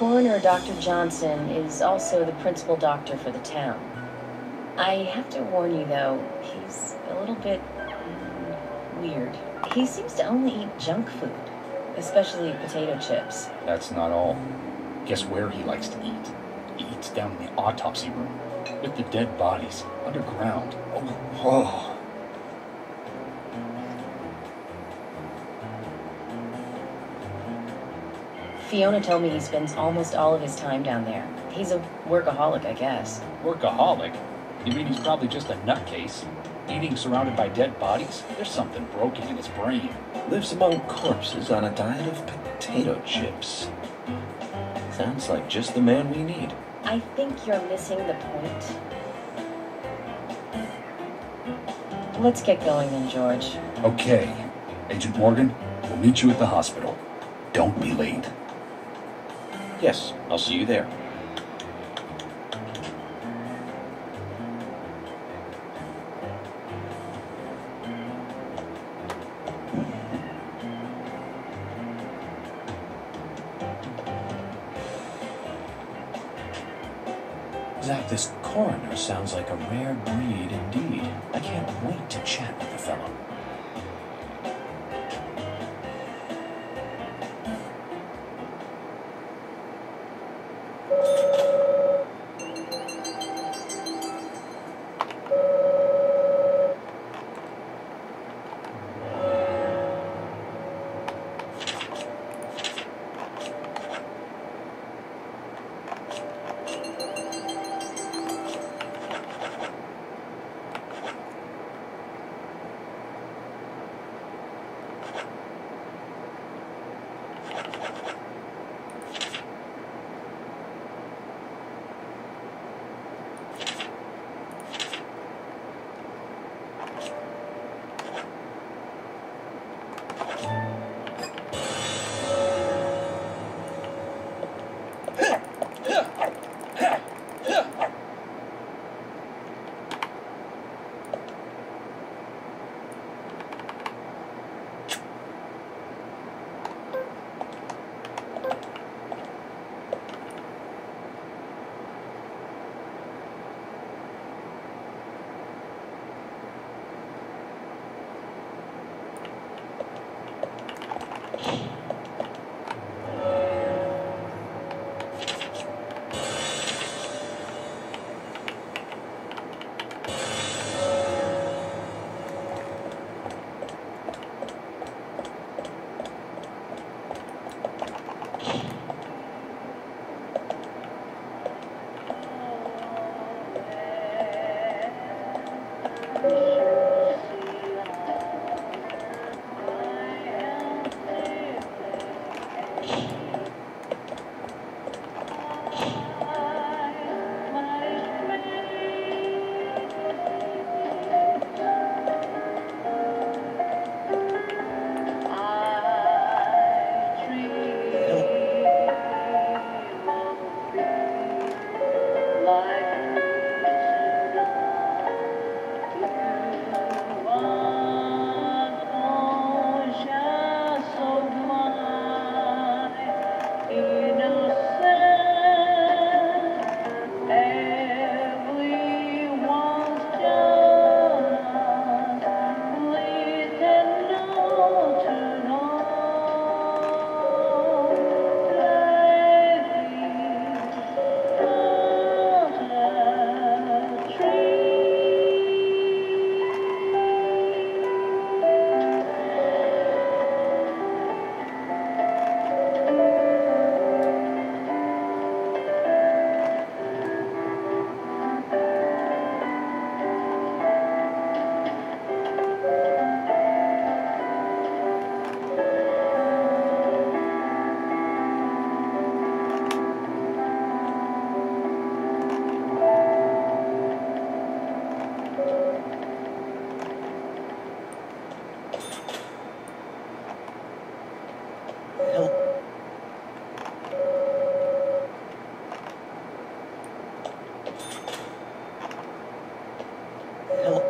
Coroner Dr. Johnson is also the principal doctor for the town. I have to warn you, though, he's a little bit mm, weird. He seems to only eat junk food, especially potato chips. That's not all. Guess where he likes to eat? He eats down in the autopsy room, with the dead bodies, underground. Oh, oh. Fiona told me he spends almost all of his time down there. He's a workaholic, I guess. Workaholic? You mean he's probably just a nutcase? Eating surrounded by dead bodies? There's something broken in his brain. Lives among corpses on a diet of potato chips. Sounds like just the man we need. I think you're missing the point. Let's get going then, George. Okay. Agent Morgan, we'll meet you at the hospital. Don't be late. Yes, I'll see you there. Zach, this coroner sounds like a rare breed indeed. I can't wait to chat with the fellow. Hello.